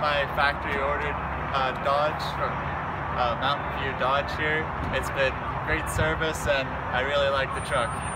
my factory ordered uh, Dodge from uh, Mountain View Dodge here. It's been great service and I really like the truck.